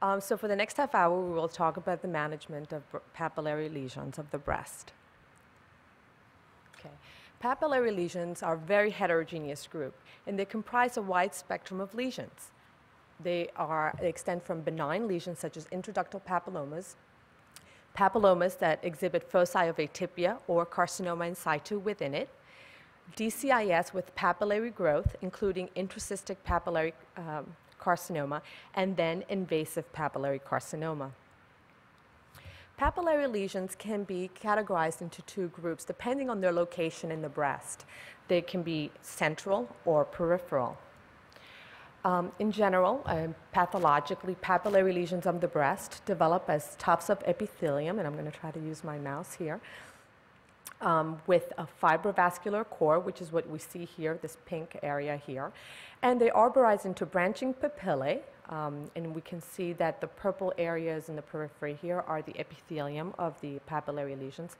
Um, so for the next half hour, we will talk about the management of papillary lesions of the breast. Okay. Papillary lesions are a very heterogeneous group, and they comprise a wide spectrum of lesions. They, are, they extend from benign lesions such as intraductal papillomas, papillomas that exhibit foci of atypia or carcinoma in situ within it, DCIS with papillary growth, including intracystic papillary um, carcinoma, and then invasive papillary carcinoma. Papillary lesions can be categorized into two groups depending on their location in the breast. They can be central or peripheral. Um, in general, uh, pathologically, papillary lesions of the breast develop as tufts of epithelium, and I'm going to try to use my mouse here, um, with a fibrovascular core, which is what we see here, this pink area here. And they arborize into branching papillae, um, and we can see that the purple areas in the periphery here are the epithelium of the papillary lesions.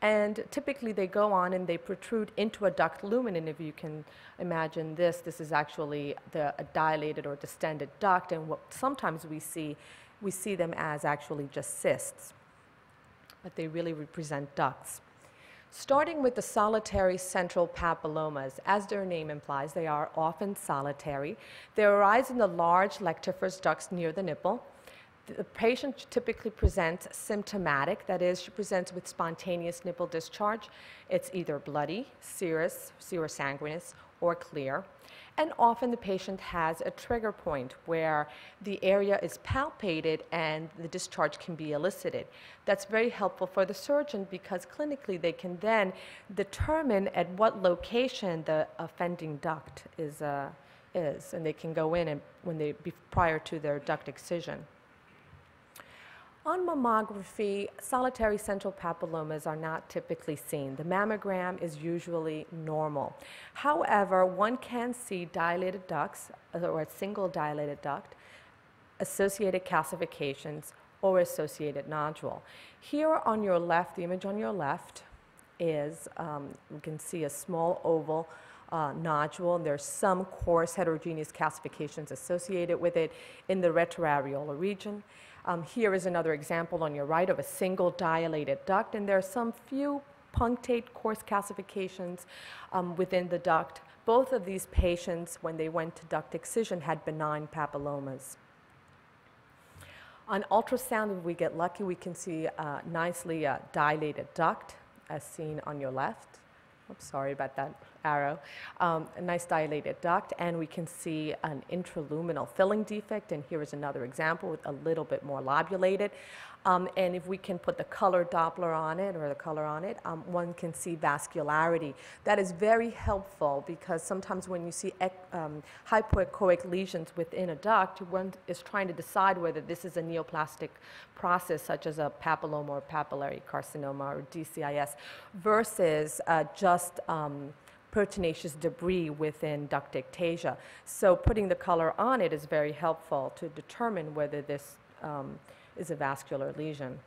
And typically they go on and they protrude into a duct lumen. And if you can imagine this, this is actually the, a dilated or distended duct. And what sometimes we see, we see them as actually just cysts, but they really represent ducts. Starting with the solitary central papillomas, as their name implies, they are often solitary. They arise in the large lactiferous ducts near the nipple. The patient typically presents symptomatic, that is, she presents with spontaneous nipple discharge. It's either bloody, serous, serosanguinous, or clear. And often the patient has a trigger point where the area is palpated and the discharge can be elicited. That's very helpful for the surgeon because clinically they can then determine at what location the offending duct is, uh, is and they can go in and when they, prior to their duct excision. On mammography, solitary central papillomas are not typically seen. The mammogram is usually normal. However, one can see dilated ducts or a single dilated duct, associated calcifications, or associated nodule. Here on your left, the image on your left is, um, you can see a small oval uh, nodule, and there's some coarse heterogeneous calcifications associated with it in the retroareolar region. Um, here is another example on your right of a single dilated duct, and there are some few punctate coarse calcifications um, within the duct. Both of these patients, when they went to duct excision, had benign papillomas. On ultrasound, if we get lucky, we can see a nicely uh, dilated duct, as seen on your left. Oops, sorry about that arrow, um, a nice dilated duct, and we can see an intraluminal filling defect, and here is another example with a little bit more lobulated. Um, and if we can put the color Doppler on it or the color on it, um, one can see vascularity. That is very helpful because sometimes when you see um, hypoechoic lesions within a duct, one is trying to decide whether this is a neoplastic process such as a papilloma or papillary carcinoma or DCIS versus uh, just um, proteinaceous debris within duct ectasia. So putting the color on it is very helpful to determine whether this um, is a vascular lesion.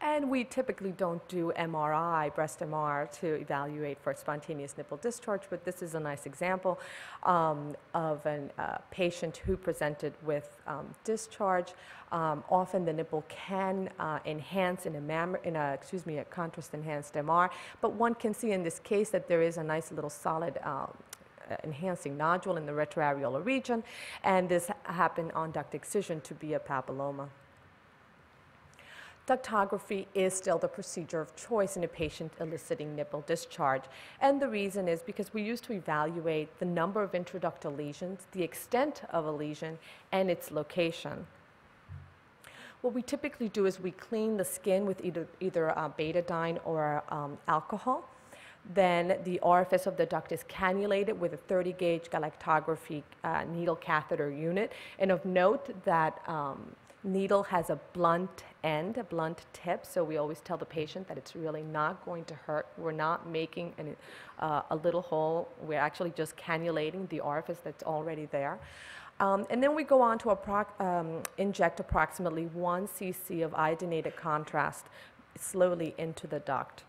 And we typically don't do MRI, breast MR, to evaluate for spontaneous nipple discharge, but this is a nice example um, of a uh, patient who presented with um, discharge. Um, often the nipple can uh, enhance in a, mam in a, excuse me, a contrast enhanced MR, but one can see in this case that there is a nice little solid um, enhancing nodule in the retroareolar region, and this happened on duct excision to be a papilloma. Ductography is still the procedure of choice in a patient eliciting nipple discharge. And the reason is because we use to evaluate the number of intraductal lesions, the extent of a lesion, and its location. What we typically do is we clean the skin with either, either uh, betadine or um, alcohol. Then the orifice of the duct is cannulated with a 30 gauge galactography uh, needle catheter unit. And of note that um, needle has a blunt end, a blunt tip, so we always tell the patient that it's really not going to hurt. We're not making an, uh, a little hole. We're actually just cannulating the orifice that's already there. Um, and then we go on to um, inject approximately 1 cc of iodinated contrast slowly into the duct.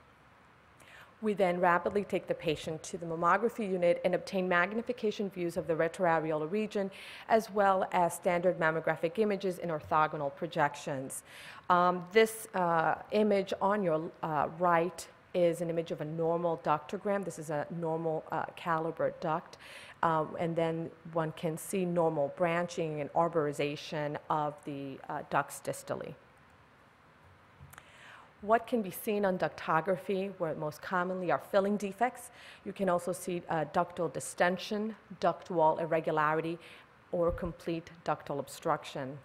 We then rapidly take the patient to the mammography unit and obtain magnification views of the retroareolar region, as well as standard mammographic images in orthogonal projections. Um, this uh, image on your uh, right is an image of a normal ductogram. This is a normal uh, caliber duct. Um, and then one can see normal branching and arborization of the uh, ducts distally. What can be seen on ductography, where most commonly are filling defects. You can also see uh, ductal distension, duct wall irregularity, or complete ductal obstruction.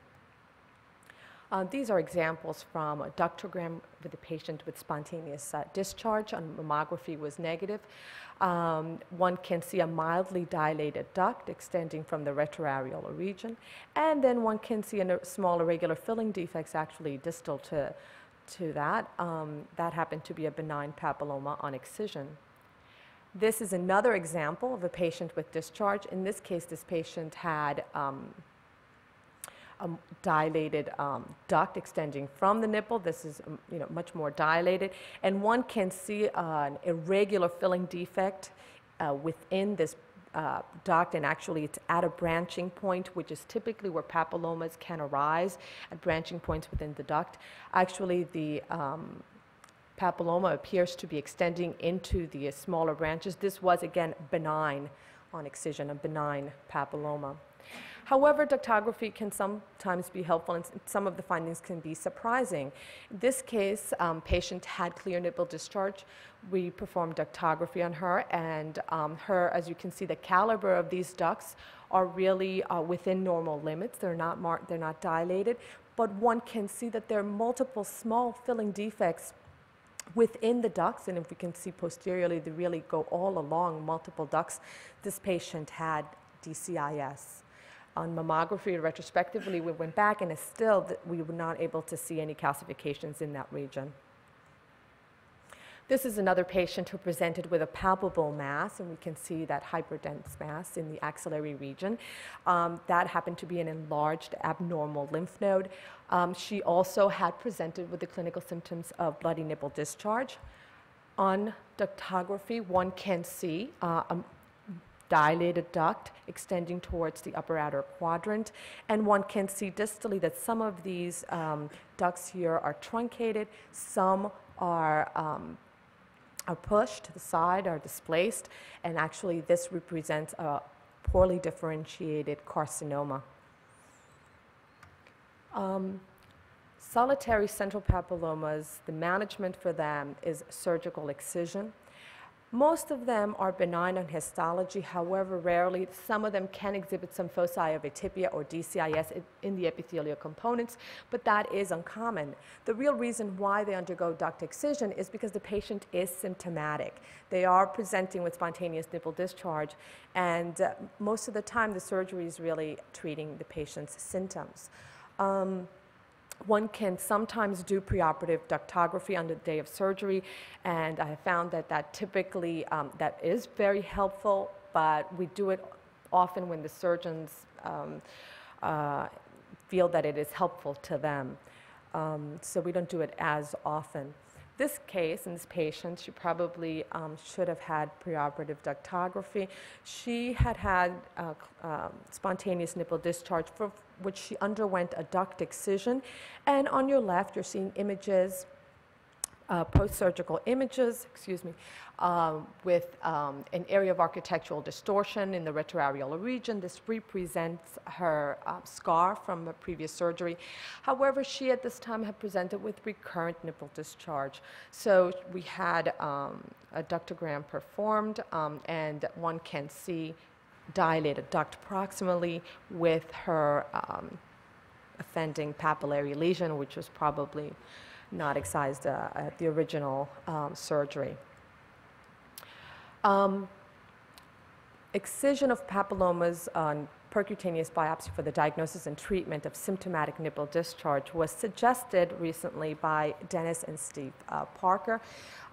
Uh, these are examples from a ductogram with a patient with spontaneous uh, discharge on mammography was negative. Um, one can see a mildly dilated duct extending from the retroareolar region, and then one can see a small irregular filling defects actually distal to, to that. Um, that happened to be a benign papilloma on excision. This is another example of a patient with discharge. In this case, this patient had um, a dilated um, duct extending from the nipple. This is um, you know, much more dilated. And one can see uh, an irregular filling defect uh, within this uh, duct, and actually it's at a branching point, which is typically where papillomas can arise at branching points within the duct. Actually, the um, papilloma appears to be extending into the smaller branches. This was, again, benign on excision, a benign papilloma. However, ductography can sometimes be helpful and some of the findings can be surprising. In this case, um, patient had clear nipple discharge. We performed ductography on her and um, her, as you can see, the caliber of these ducts are really uh, within normal limits. They're not marked, they're not dilated, but one can see that there are multiple small filling defects within the ducts, and if we can see posteriorly, they really go all along multiple ducts. This patient had DCIS on mammography retrospectively, we went back and it's still we were not able to see any calcifications in that region. This is another patient who presented with a palpable mass, and we can see that hyperdense mass in the axillary region. Um, that happened to be an enlarged abnormal lymph node. Um, she also had presented with the clinical symptoms of bloody nipple discharge. On ductography, one can see uh, a dilated duct extending towards the upper outer quadrant. And one can see distally that some of these um, ducts here are truncated, some are, um, are pushed to the side, are displaced, and actually this represents a poorly differentiated carcinoma. Um, solitary central papillomas, the management for them is surgical excision. Most of them are benign on histology, however, rarely, some of them can exhibit some foci of atypia or DCIS in the epithelial components, but that is uncommon. The real reason why they undergo duct excision is because the patient is symptomatic. They are presenting with spontaneous nipple discharge, and uh, most of the time the surgery is really treating the patient's symptoms. Um, one can sometimes do preoperative ductography on the day of surgery, and I found that that typically um, that is very helpful. But we do it often when the surgeons um, uh, feel that it is helpful to them. Um, so we don't do it as often. This case, in this patient, she probably um, should have had preoperative ductography. She had had uh, uh, spontaneous nipple discharge for which she underwent a duct excision. And on your left, you're seeing images uh, post-surgical images, excuse me, um, with um, an area of architectural distortion in the retroareolar region. This represents her uh, scar from a previous surgery. However, she at this time had presented with recurrent nipple discharge. So we had um, a ductogram performed, um, and one can see dilated duct proximally with her um, offending papillary lesion, which was probably not excised uh, at the original um, surgery. Um, excision of papillomas on percutaneous biopsy for the diagnosis and treatment of symptomatic nipple discharge was suggested recently by Dennis and Steve uh, Parker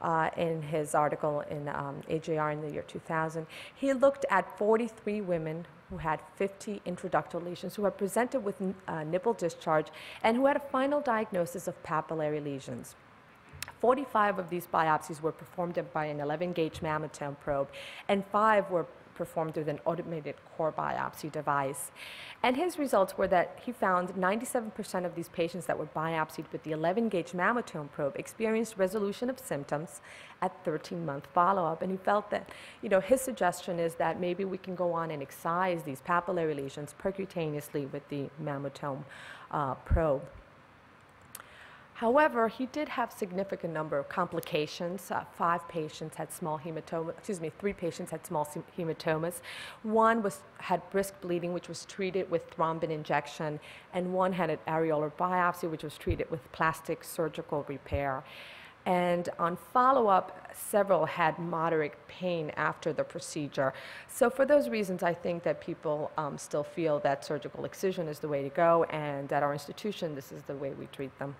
uh, in his article in um, AJR in the year 2000. He looked at 43 women who had 50 intraductal lesions who had presented with uh, nipple discharge and who had a final diagnosis of papillary lesions. 45 of these biopsies were performed by an 11 gauge mammotome probe, and five were performed with an automated core biopsy device. And his results were that he found 97% of these patients that were biopsied with the 11 gauge mammotome probe experienced resolution of symptoms at 13 month follow up. And he felt that, you know, his suggestion is that maybe we can go on and excise these papillary lesions percutaneously with the mammotome uh, probe. However, he did have significant number of complications. Uh, five patients had small hematoma, excuse me, three patients had small hematomas. One was, had brisk bleeding, which was treated with thrombin injection, and one had an areolar biopsy, which was treated with plastic surgical repair. And on follow up, several had moderate pain after the procedure. So, for those reasons, I think that people um, still feel that surgical excision is the way to go, and at our institution, this is the way we treat them.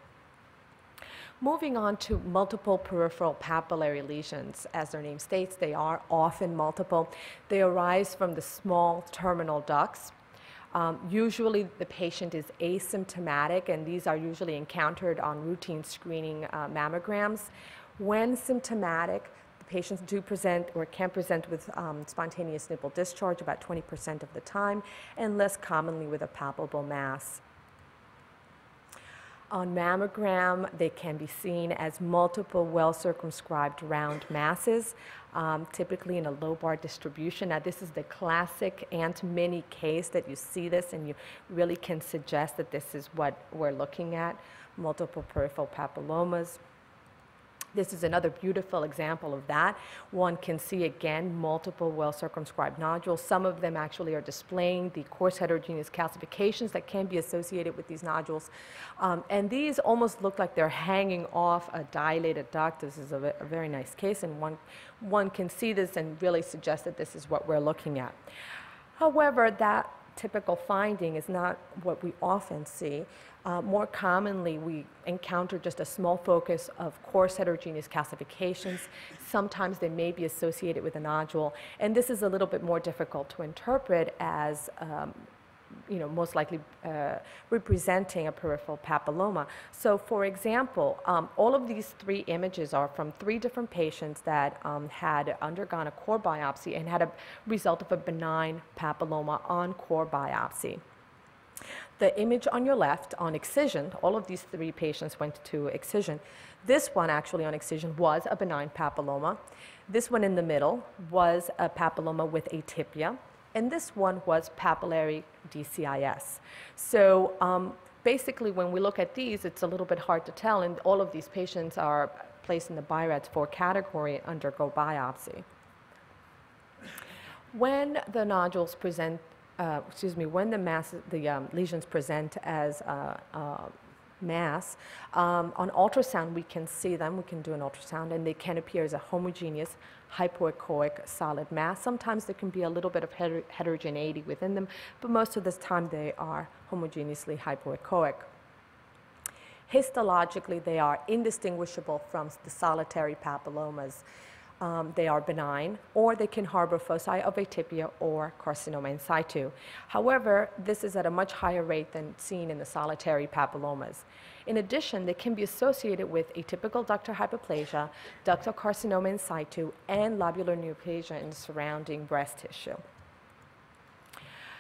Moving on to multiple peripheral papillary lesions. As their name states, they are often multiple. They arise from the small terminal ducts. Um, usually the patient is asymptomatic, and these are usually encountered on routine screening uh, mammograms. When symptomatic, the patients do present or can present with um, spontaneous nipple discharge about 20% of the time, and less commonly with a palpable mass. On mammogram, they can be seen as multiple well-circumscribed round masses, um, typically in a lobar distribution. Now, this is the classic Aunt Minnie case that you see this and you really can suggest that this is what we're looking at, multiple peripheral papillomas. This is another beautiful example of that. One can see again multiple well-circumscribed nodules. Some of them actually are displaying the coarse heterogeneous calcifications that can be associated with these nodules. Um, and these almost look like they're hanging off a dilated duct. This is a, a very nice case, and one, one can see this and really suggest that this is what we're looking at. However, that typical finding is not what we often see. Uh, more commonly, we encounter just a small focus of coarse heterogeneous calcifications. Sometimes they may be associated with a nodule, and this is a little bit more difficult to interpret as um, you know, most likely uh, representing a peripheral papilloma. So for example, um, all of these three images are from three different patients that um, had undergone a core biopsy and had a result of a benign papilloma on core biopsy. The image on your left on excision, all of these three patients went to excision. This one actually on excision was a benign papilloma. This one in the middle was a papilloma with atypia and this one was papillary DCIS. So um, basically, when we look at these, it's a little bit hard to tell, and all of these patients are placed in the BI-RADS 4 category and undergo biopsy. When the nodules present, uh, excuse me, when the, mass, the um, lesions present as uh, uh, mass. Um, on ultrasound, we can see them, we can do an ultrasound, and they can appear as a homogeneous hypoechoic solid mass. Sometimes there can be a little bit of heter heterogeneity within them, but most of the time they are homogeneously hypoechoic. Histologically, they are indistinguishable from the solitary papillomas um, they are benign, or they can harbor foci of atypia or carcinoma in situ. However, this is at a much higher rate than seen in the solitary papillomas. In addition, they can be associated with atypical ductal hyperplasia, ductal carcinoma in situ, and lobular neoplasia in surrounding breast tissue.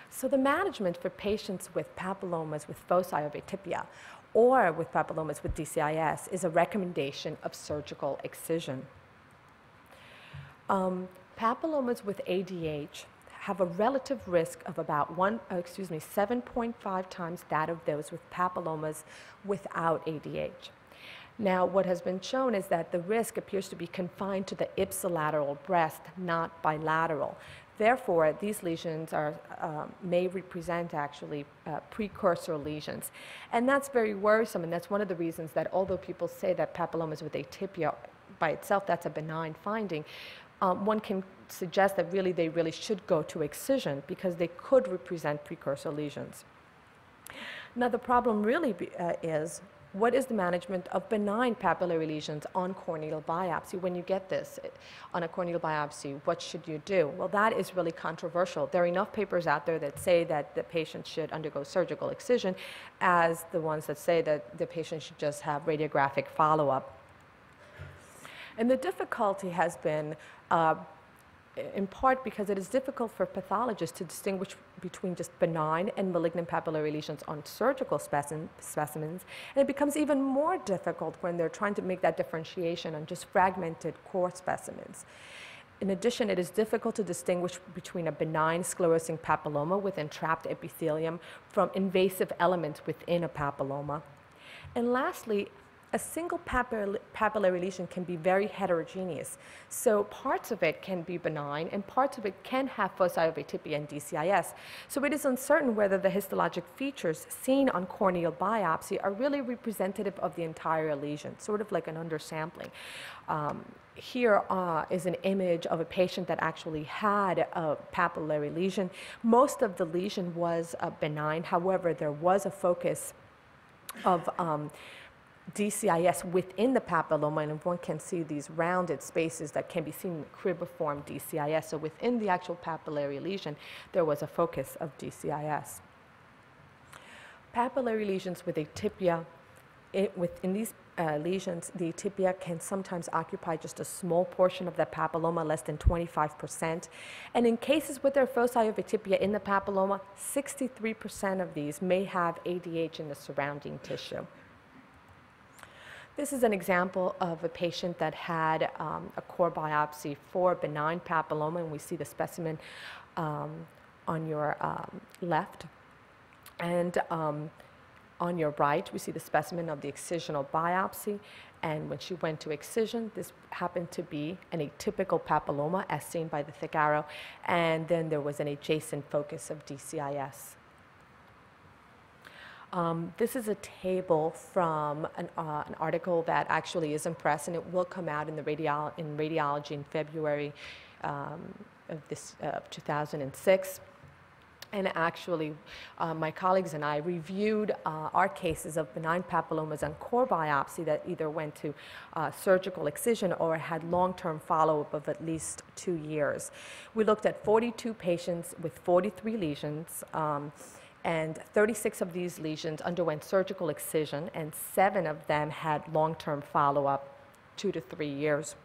So the management for patients with papillomas with foci of atypia or with papillomas with DCIS is a recommendation of surgical excision. Um, papillomas with ADH have a relative risk of about one, uh, excuse me, 7.5 times that of those with papillomas without ADH. Now, what has been shown is that the risk appears to be confined to the ipsilateral breast, not bilateral. Therefore, these lesions are, um, may represent actually uh, precursor lesions. And that's very worrisome, and that's one of the reasons that although people say that papillomas with atypia by itself, that's a benign finding, um, one can suggest that really they really should go to excision because they could represent precursor lesions. Now the problem really be, uh, is what is the management of benign papillary lesions on core needle biopsy? When you get this on a core needle biopsy, what should you do? Well, that is really controversial. There are enough papers out there that say that the patient should undergo surgical excision as the ones that say that the patient should just have radiographic follow-up. And the difficulty has been uh, in part because it is difficult for pathologists to distinguish between just benign and malignant papillary lesions on surgical specimen, specimens, and it becomes even more difficult when they're trying to make that differentiation on just fragmented core specimens. In addition, it is difficult to distinguish between a benign sclerosing papilloma with entrapped epithelium from invasive elements within a papilloma. And lastly, a single papillary lesion can be very heterogeneous. So parts of it can be benign and parts of it can have foci of atypia and DCIS. So it is uncertain whether the histologic features seen on core needle biopsy are really representative of the entire lesion, sort of like an undersampling. Um, here uh, is an image of a patient that actually had a papillary lesion. Most of the lesion was uh, benign. However, there was a focus of um, DCIS within the papilloma, and one can see these rounded spaces that can be seen in cribriform DCIS. So within the actual papillary lesion, there was a focus of DCIS. Papillary lesions with atypia, it, within these uh, lesions, the atypia can sometimes occupy just a small portion of the papilloma, less than 25%. And in cases with their foci of atypia in the papilloma, 63% of these may have ADH in the surrounding tissue. This is an example of a patient that had um, a core biopsy for benign papilloma, and we see the specimen um, on your um, left. And um, on your right, we see the specimen of the excisional biopsy. And when she went to excision, this happened to be an atypical papilloma as seen by the thick arrow. And then there was an adjacent focus of DCIS. Um, this is a table from an, uh, an, article that actually is in press, and it will come out in the radiolo in radiology in February um, of this uh, 2006. And actually, uh, my colleagues and I reviewed uh, our cases of benign papillomas on core biopsy that either went to uh, surgical excision or had long-term follow-up of at least two years. We looked at 42 patients with 43 lesions. Um, and 36 of these lesions underwent surgical excision, and seven of them had long-term follow-up, two to three years.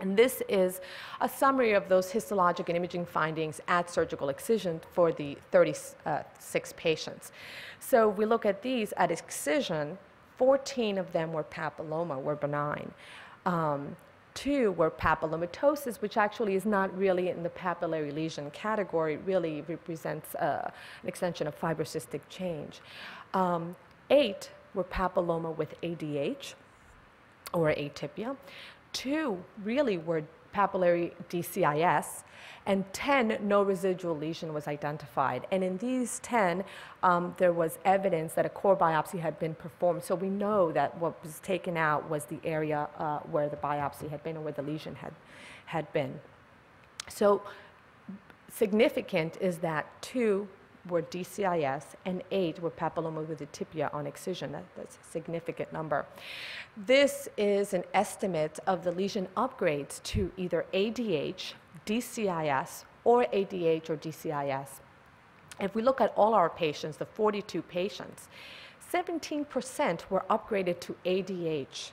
And this is a summary of those histologic and imaging findings at surgical excision for the 36 patients. So we look at these at excision, 14 of them were papilloma, were benign. Um, two were papillomatosis, which actually is not really in the papillary lesion category, it really represents uh, an extension of fibrocystic change. Um, eight were papilloma with ADH or atypia. Two really were papillary DCIS, and 10, no residual lesion was identified. And in these 10, um, there was evidence that a core biopsy had been performed. So we know that what was taken out was the area uh, where the biopsy had been or where the lesion had, had been. So significant is that two were DCIS and eight were papilloma with atypia on excision. That, that's a significant number. This is an estimate of the lesion upgrades to either ADH, DCIS, or ADH or DCIS. If we look at all our patients, the 42 patients, 17% were upgraded to ADH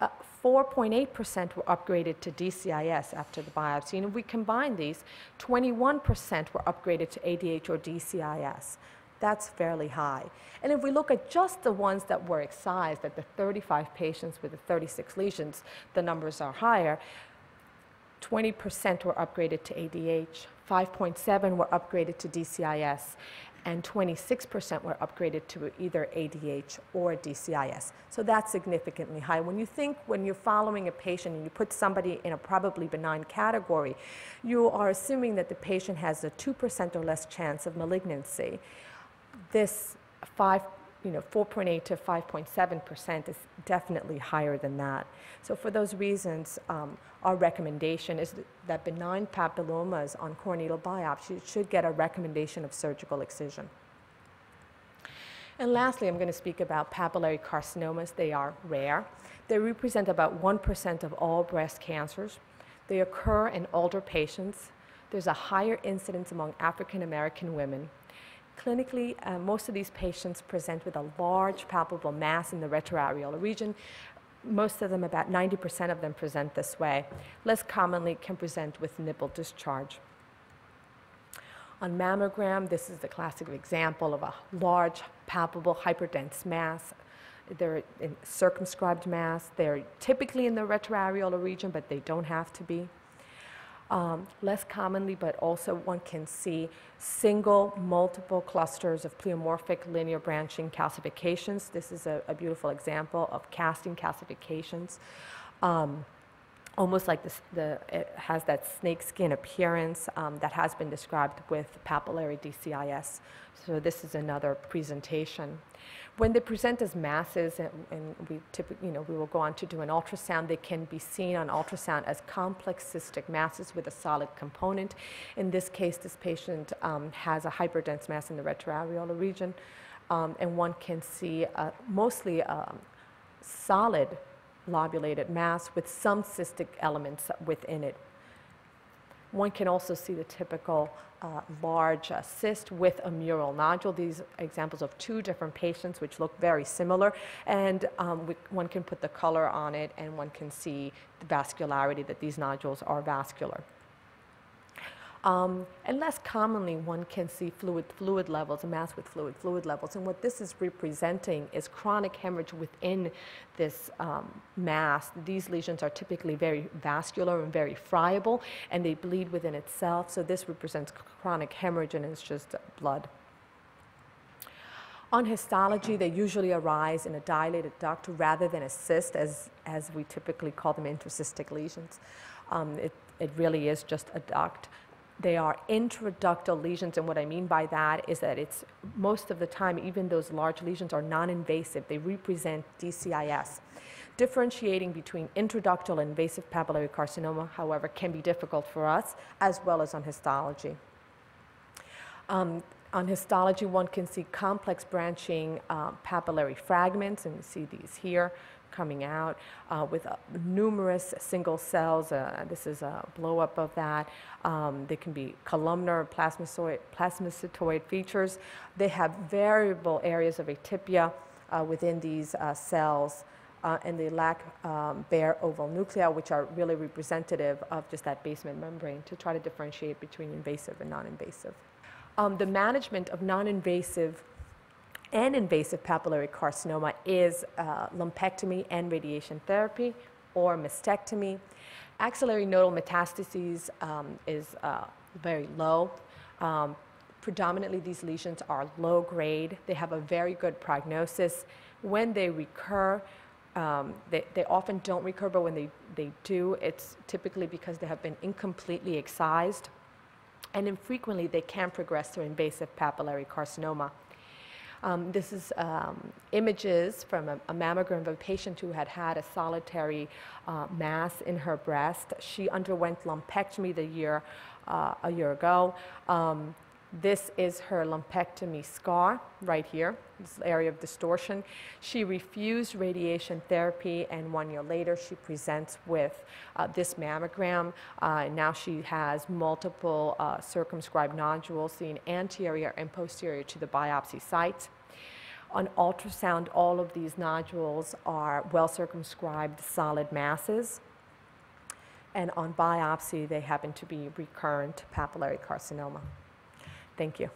uh, 4.8% were upgraded to DCIS after the biopsy. And if we combine these, 21% were upgraded to ADH or DCIS. That's fairly high. And if we look at just the ones that were excised, at the 35 patients with the 36 lesions, the numbers are higher. 20% were upgraded to ADH, 5.7 were upgraded to DCIS, and 26% were upgraded to either ADH or DCIS. So that's significantly high. When you think, when you're following a patient and you put somebody in a probably benign category, you are assuming that the patient has a 2% or less chance of malignancy. This 5 you know, 4.8 to 5.7% is definitely higher than that. So for those reasons, um, our recommendation is that benign papillomas on core needle biopsy should get a recommendation of surgical excision. And lastly, I'm going to speak about papillary carcinomas. They are rare. They represent about 1% of all breast cancers. They occur in older patients. There's a higher incidence among African American women Clinically, uh, most of these patients present with a large palpable mass in the retroareolar region, most of them, about 90% of them, present this way. Less commonly can present with nipple discharge. On mammogram, this is the classic example of a large, palpable, hyperdense mass. They're circumscribed mass. They're typically in the retroareolar region, but they don't have to be. Um, less commonly, but also one can see single, multiple clusters of pleomorphic linear branching calcifications. This is a, a beautiful example of casting calcifications. Um, almost like this, the, it has that snakeskin appearance um, that has been described with papillary DCIS. So this is another presentation. When they present as masses, and, and we typically, you know, we will go on to do an ultrasound, they can be seen on ultrasound as complex cystic masses with a solid component. In this case, this patient um, has a hyperdense mass in the retroareolar region, um, and one can see uh, mostly um, solid lobulated mass with some cystic elements within it. One can also see the typical uh, large uh, cyst with a mural nodule. These examples of two different patients which look very similar and um, we, one can put the color on it and one can see the vascularity that these nodules are vascular. Um, and less commonly, one can see fluid fluid levels, a mass with fluid fluid levels. And what this is representing is chronic hemorrhage within this um, mass. These lesions are typically very vascular and very friable, and they bleed within itself. So this represents chronic hemorrhage, and it's just blood. On histology, they usually arise in a dilated duct rather than a cyst, as, as we typically call them intracystic lesions. Um, it, it really is just a duct. They are intraductal lesions, and what I mean by that is that it's most of the time, even those large lesions are non-invasive. They represent DCIS. Differentiating between intraductal and invasive papillary carcinoma, however, can be difficult for us, as well as on histology. Um, on histology, one can see complex branching uh, papillary fragments, and you see these here coming out uh, with uh, numerous single cells. Uh, this is a blowup of that. Um, they can be columnar plasmacytoid, plasmacytoid features. They have variable areas of atypia uh, within these uh, cells. And they lack um, bare oval nuclei, which are really representative of just that basement membrane to try to differentiate between invasive and non-invasive. Um, the management of non-invasive and invasive papillary carcinoma is uh, lumpectomy and radiation therapy or mastectomy. Axillary nodal metastases um, is uh, very low. Um, predominantly, these lesions are low grade. They have a very good prognosis. When they recur, um, they, they, often don't recur, but when they, they do, it's typically because they have been incompletely excised. And infrequently, they can progress to invasive papillary carcinoma. Um, this is um, images from a, a, mammogram of a patient who had had a solitary uh, mass in her breast. She underwent lumpectomy the year, uh, a year ago. Um, this is her lumpectomy scar right here, this area of distortion. She refused radiation therapy, and one year later, she presents with uh, this mammogram. Uh, now she has multiple uh, circumscribed nodules seen anterior and posterior to the biopsy site. On ultrasound, all of these nodules are well circumscribed solid masses. And on biopsy, they happen to be recurrent papillary carcinoma. Thank you.